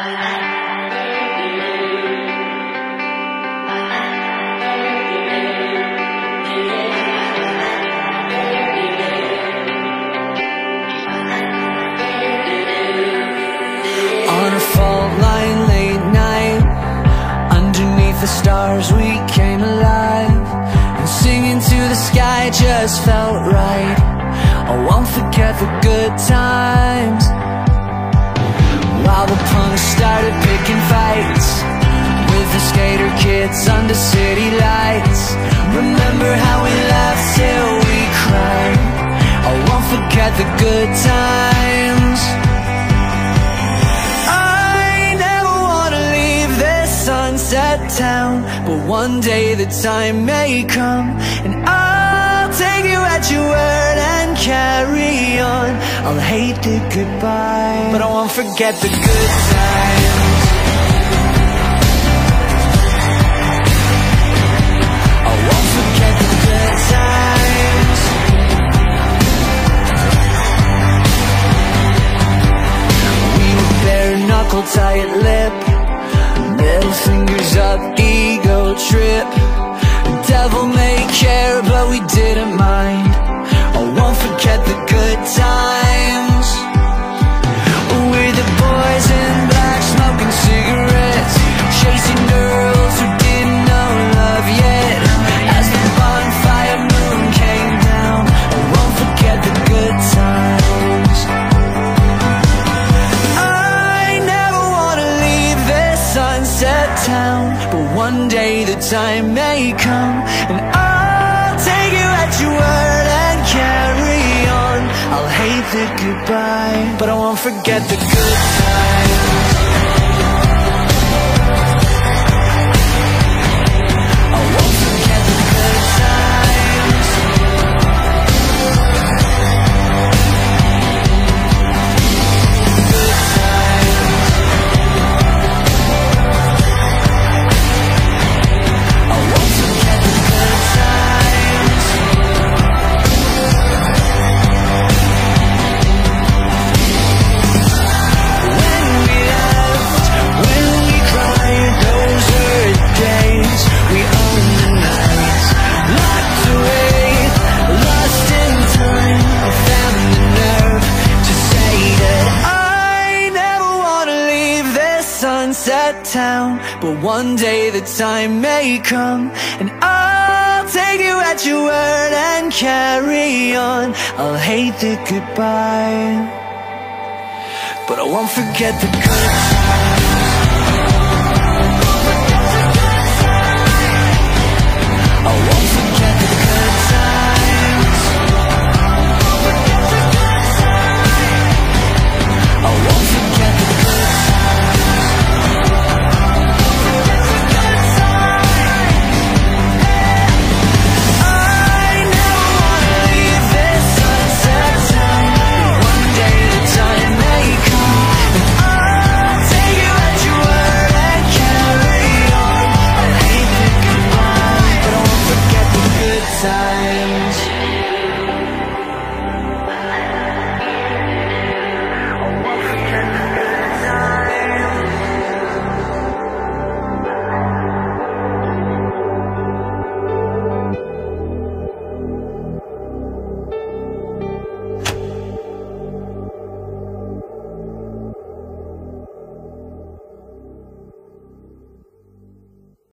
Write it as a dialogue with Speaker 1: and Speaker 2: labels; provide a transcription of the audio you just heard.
Speaker 1: On a fault line late night Underneath the stars we came alive. Singing to the sky just felt right. I won't forget the good times. While the started picking fights With the skater kids under city lights. Remember how we laughed till we cried. I won't forget the good times. I never wanna leave this sunset town But one day the time may come And I'll I'll hate the goodbye But I won't forget the good times. I won't forget the good times. We were bare knuckle tight lip Middle fingers up, ego trip. Devil may care, but we didn't one day the time may come And I'll take you at your word and carry on. I'll hate the goodbye But I won't forget the good times but one day the time may come, and I'll take you at your word and carry on. I'll hate the goodbye. But I won't forget the good times